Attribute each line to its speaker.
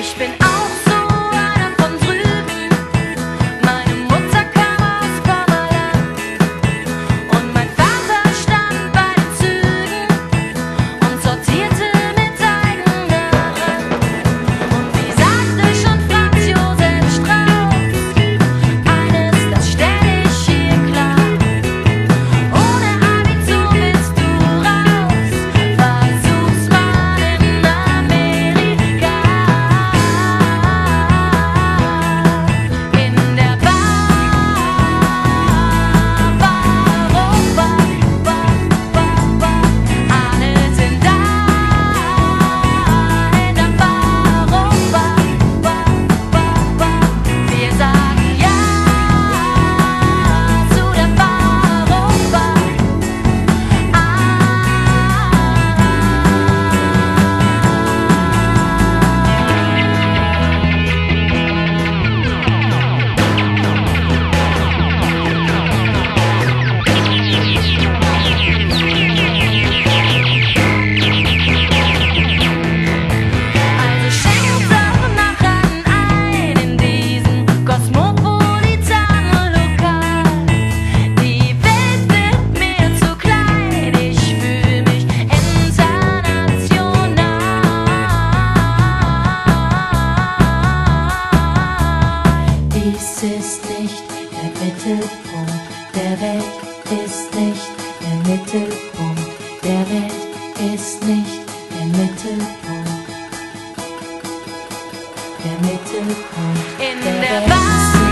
Speaker 1: Ich bin auf Ist nicht der Mittelpunkt der Welt, ist nicht der Mittelpunkt der Welt, ist nicht der Mittelpunkt.
Speaker 2: Der Mittelpunkt In
Speaker 1: der, der Welt.